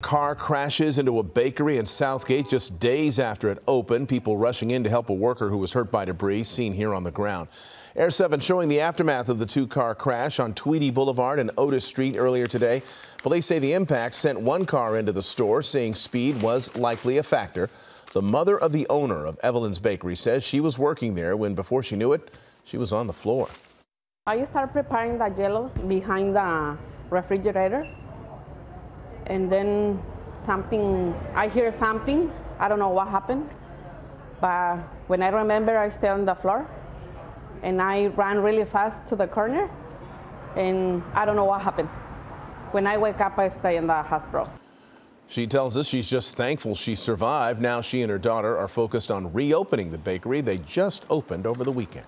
Car crashes into a bakery in South Gate just days after it opened. People rushing in to help a worker who was hurt by debris, seen here on the ground. Air 7 showing the aftermath of the two car crash on Tweedy Boulevard and Otis Street earlier today. Police say the impact sent one car into the store, saying speed was likely a factor. The mother of the owner of Evelyn's Bakery says she was working there when, before she knew it, she was on the floor. I started preparing the jellos behind the refrigerator and then something, I hear something, I don't know what happened, but when I remember, I stay on the floor and I ran really fast to the corner and I don't know what happened. When I wake up, I stay in the hospital. She tells us she's just thankful she survived. Now she and her daughter are focused on reopening the bakery they just opened over the weekend.